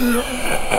Yeah.